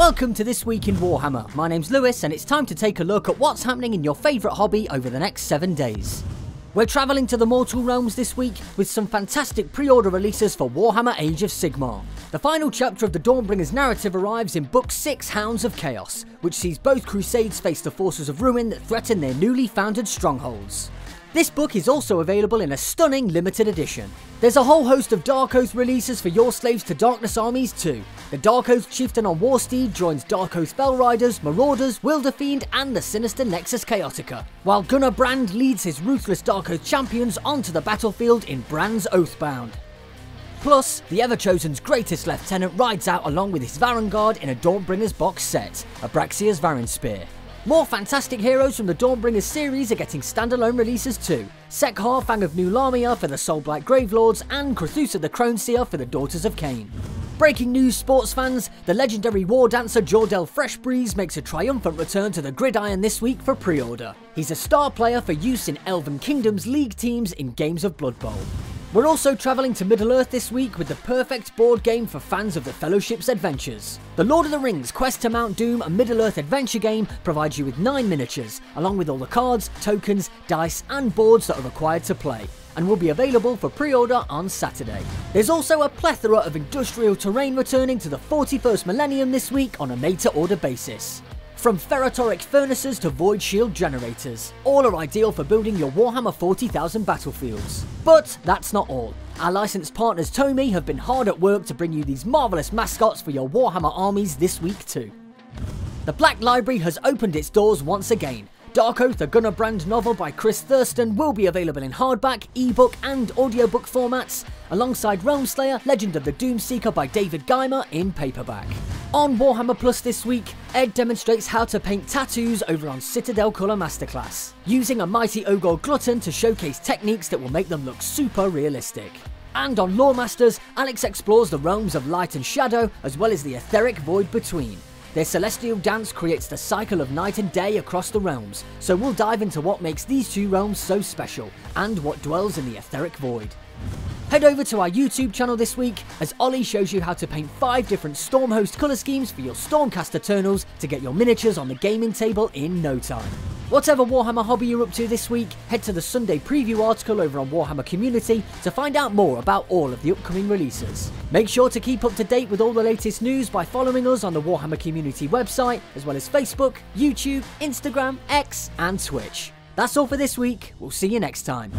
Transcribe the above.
Welcome to This Week in Warhammer. My name's Lewis, and it's time to take a look at what's happening in your favourite hobby over the next seven days. We're travelling to the Mortal Realms this week with some fantastic pre-order releases for Warhammer Age of Sigmar. The final chapter of the Dawnbringers narrative arrives in Book 6 Hounds of Chaos, which sees both Crusades face the forces of ruin that threaten their newly founded strongholds. This book is also available in a stunning limited edition. There's a whole host of Dark Oath releases for your slaves to Darkness armies too. The Dark Oath chieftain on Warsteed joins Dark Oath Fellriders, Marauders, Wilderfiend and the sinister Nexus Chaotica, while Gunnar Brand leads his ruthless Dark Oath champions onto the battlefield in Brand's Oathbound. Plus, the Everchosen's greatest lieutenant rides out along with his Varanguard in a Dawnbringers box set, Abraxia's Varan Spear. More fantastic heroes from the Dawnbringers series are getting standalone releases too. Sekhar, Fang of Nulahmia for the Soulblight Gravelords, and Krethusa the Croneseer for the Daughters of Khaine. Breaking news, sports fans, the legendary war dancer Jordell Freshbreeze makes a triumphant return to the gridiron this week for pre-order. He's a star player for use in Elven Kingdoms League teams in Games of Blood Bowl. We're also travelling to Middle-earth this week with the perfect board game for fans of the Fellowship's adventures. The Lord of the Rings Quest to Mount Doom, a Middle-earth adventure game, provides you with 9 miniatures, along with all the cards, tokens, dice and boards that are required to play, and will be available for pre-order on Saturday. There's also a plethora of industrial terrain returning to the 41st millennium this week on a made-to-order basis. From ferratonic furnaces to void shield generators, all are ideal for building your Warhammer 40,000 battlefields. But that's not all. Our licensed partners Tomy have been hard at work to bring you these marvellous mascots for your Warhammer armies this week too. The Black Library has opened its doors once again, Dark Oath, a Gunnar Brand novel by Chris Thursten, will be available in hardback, ebook, and audiobook formats, alongside Realmslayer, Legend of the Doomseeker by David Guymer in paperback. On Warhammer Plus this week, Ed demonstrates how to paint tattoos over on Citadel Colour Masterclass, using a mighty Ogor Glutton to showcase techniques that will make them look super realistic. And on Loremasters, Alex explores the realms of light and shadow, as well as the etheric void between. Their celestial dance creates the cycle of night and day across the realms, so we'll dive into what makes these two realms so special, and what dwells in the etheric void. Head over to our YouTube channel this week as Ollie shows you how to paint 5 different Stormhost colour schemes for your Stormcast Eternals to get your miniatures on the gaming table in no time. Whatever Warhammer hobby you're up to this week, head to the Sunday preview article over on Warhammer Community to find out more about all of the upcoming releases. Make sure to keep up to date with all the latest news by following us on the Warhammer Community website, as well as Facebook, YouTube, Instagram, X, and Twitch. That's all for this week. We'll see you next time.